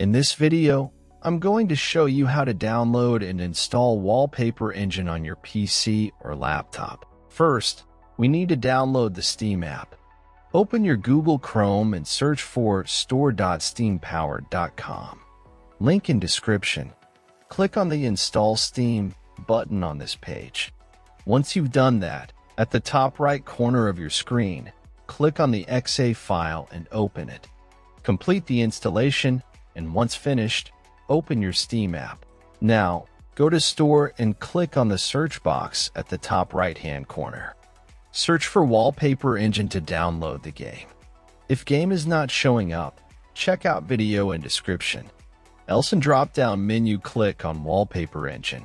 In this video, I'm going to show you how to download and install Wallpaper Engine on your PC or laptop. First, we need to download the Steam app. Open your Google Chrome and search for store.steampowered.com. Link in description. Click on the Install Steam button on this page. Once you've done that, at the top right corner of your screen, click on the .exe file and open it. Complete the installation, and once finished, open your Steam app. Now, go to Store and click on the search box at the top right-hand corner. Search for Wallpaper Engine to download the game. If game is not showing up, check out video and description. Else in drop-down menu click on Wallpaper Engine.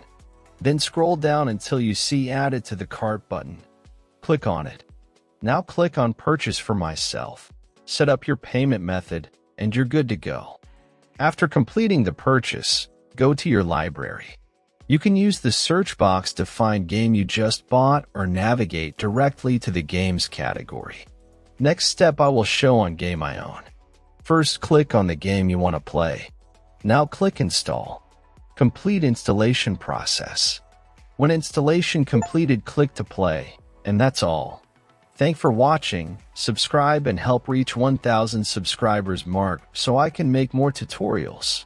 Then scroll down until you see Added to the Cart button. Click on it. Now click on Purchase for myself. Set up your payment method and you're good to go. After completing the purchase, go to your library. You can use the search box to find game you just bought or navigate directly to the games category. Next step I will show on Game I Own. First, click on the game you want to play. Now click Install. Complete installation process. When installation completed, click to play. And that's all. Thank for watching, subscribe and help reach 1000 subscribers mark so I can make more tutorials.